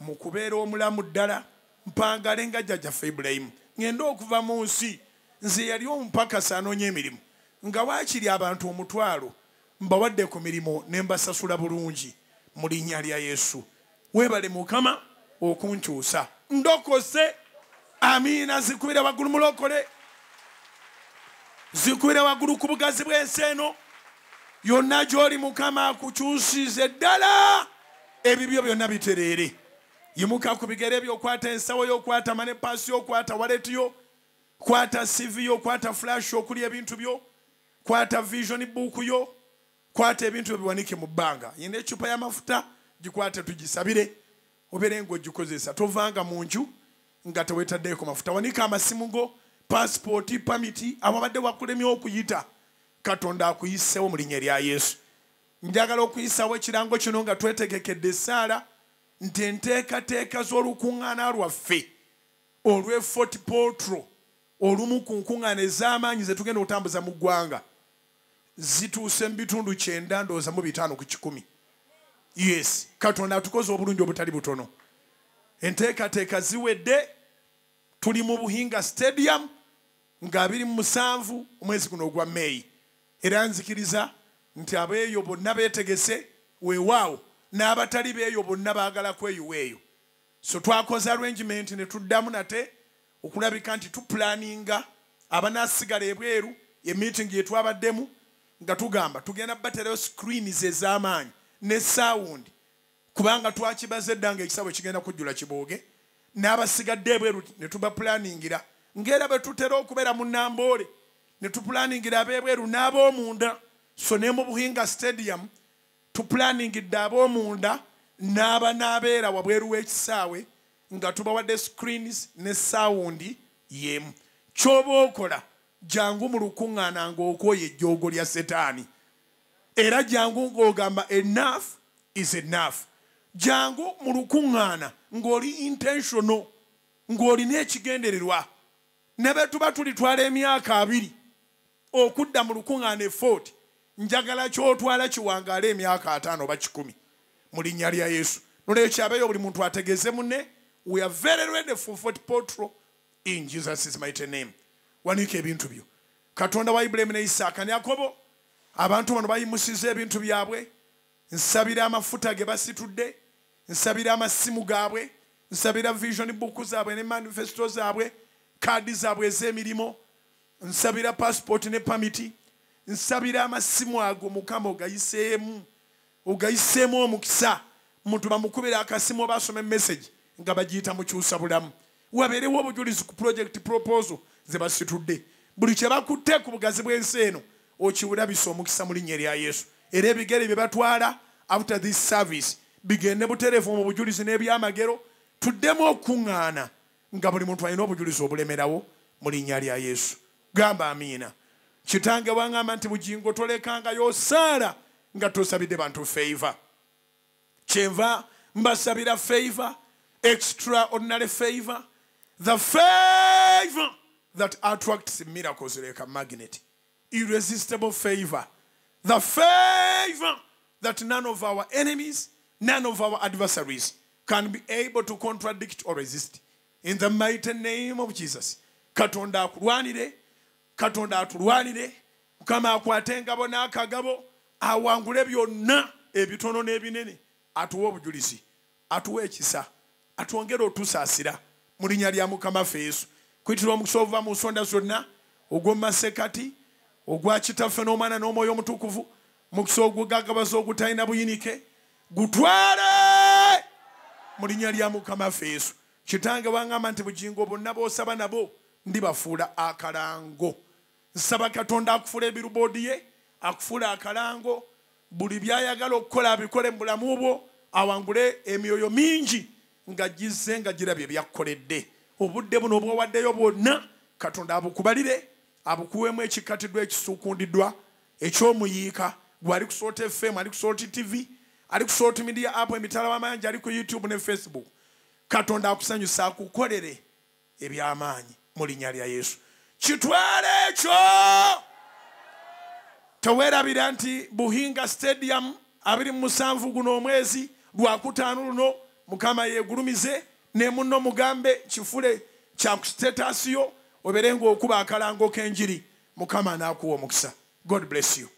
mu kubeera omulamu ddala mpangale nga jjajjaffe ibulayimu ŋŋenda okuva mu nsi nze yali omupakasi anoonya emirimu nga waakiri abantu omutwalo mbawadde ku mirimu ne mbasasula bulungi mu linnya lya yesu. Weebale mukama okunkyusa. Ndokose! Amiina! Zikubire waggulu mulokole zikubire waggulu ku bugazi bw'ensi eno yonna gy'oli mukama akukyusize ddala ebibyo byonna bitereere yimuka ku bigere byo okwata ensawo yo okwata manepaasi yo okwata waletiyo kwata sivi yo kwata flash okuli ebintu byo kwata vision book yo kwata ebintu byo biwanike mu bbanga. Yina ecupa y'amafuta gikwate tugisabire. Obeere ngaogikozesa tovanga mu nju nga tewetaddeeko mafuta. Wanika amasimu go pasipooti pamiti ababadde wakulemya okuyita. Katonda akuyisewo mu linnya lya yesu njagala okuyisawo ekirango kino nga twetegekedde essaala nti enteekateeka z'olukuŋŋaana lwaffe olw'e fort potro olumu ku nkuŋŋaana ez'amaanyi ze tugenda okutambuza mu ggwanga zituuse mu bitundu kyenda ndowooza mu bitaano ku kikumi. Yes katonda atukoze obulungi obutali butono. Enteekateeka ziwedde tuli mu buhinga stadium nga abiri mu musanvu omwezi guno ogwa meeyi era nzikiriza nti abeeyo bonna beetegese weewaawo. N'abatali beeyo bonna baagala kweyiweeyo so twakoze arrangement ne tuddamu nate okulabika nti tupulaninga abanaasigala ebweru emiting yetwabaddemu nga tugamba tugenda baterayo screens ez'amaanyi ne sound. Kubanga twakibaza edda nga ekisabo kigenda kujjula kibooge n'abasigadde ebweru ne tubapulaningira ng'era bwe tutera okubeera mu namboole ne tupulaningira ab'ebweru n'ab'omunda so ne mu buhinga stadium tuplaningidde ab'omunda n'abanaabeera wabweru w'ekisaawe nga tubawadde screens ne sawundi yemu ky'oba okola jangu mu lukuŋŋaana ng'okwoya ejjoogo lya setaani era jangu ng'ogamba enough is enough. Jangu mu lukuŋŋaana ng'oli intentional ng'olina ekigendererwa ne be tuba tulitwala emyaka abiri okudda mu lukuŋŋaana efooti njagala kyotwala kiwangaala emyaka ataano oba kikumi mu linnya lya yesu. Nolwekyo abeeyo buli muntu ategeeze munne. We are very ready for fort potro in jesus mighty name. Wanika ebintu byo. Katonda wa ibulayimu ne isaaka ne yakobo abantu bano bayimusiza ebintu byabwe. Nsabira amafuta ge basitudde nsabira amasimu gaabwe nsabira vision book zaabwe ne manifesto zaabwe kaadi zaabwe ez'emirimu nsabira passport ne pamiti nsabira amasimu ago mukama ogayiseemu. Ogayiseemu omukisa. Muntu bamukubira akasimu oba asoma emessage nga bagiyita mukyusa bulamu. Wabeerewo obujulizi ku project proposal ze basitudde. Buli kye bakutte ku bugazi bw'ensi eno okiwulabisa omukisa mu linnya erya yesu. Era ebigere bye batwala after this service bigende butereevu mu bujulizi n'ebyamagero tuddemu okuŋŋaana nga buli muntu alina obujulizi obulemerawo mu linnya lya yesu. Gamba amiina kitange waŋŋamba nti bugingo tolekangayo saala nga tosabidde bantu favor. Kyenva mbasabira favor extraordinary favor the favor that attracts miracles like a magnet. Irresistible favor. The favor that none of our enemies none of our adversaries can be able to contradict or resist. In the mighty name of jesus katonda akulwanire katonda atulwanire mukama akwate engabo n'akagabo awangule byonna ebitono n'ebinene. Atuwe obujulizi atuwe ekisa atwongere otusaasira mu linnya lya mukama ffe yesu. Kuyitira omukisa obuva mu nsonda zonna ogw'omumasekati ogwa kitaffe n'omwana n'omwoyo omutukuvu mukisa ogugagabaza ogutalina buyinike gutwale mu linnya lya mukama ffe yesu. Kitange waŋŋamba nti bugingo bonna b'osaba nabo ndibafuula akalango nsaba katonda akufuula ebiruboodi ye akufuula akalango buli byayagala okukola abikole mu bulamu bwo awangule emyoyo mingi nga gizze nga girabye byakkoledde obudde buno obwawaddeyo bwonna katonda abukubalire abukuwemu ekikatiddwa ekisuukundiddwa ekyomuyiika. Gwe ali ku soota fm ali ku soota tv ali ku soota media app emitala w'amayanja ali ku youtube ne facebook. Katonda akusanyusa akukolere ebyamaanyi mu linnya lya yesu kitwale ekyo. Teweerabira nti buhinga stadium 27 guno omwezi lwakutaano luno mukama yeegulumize ne muno mugambe kifule kya kustetasiyo obeere ng'okuba akalango k'enjiri. Mukama n'akuwa omukisa. God bless you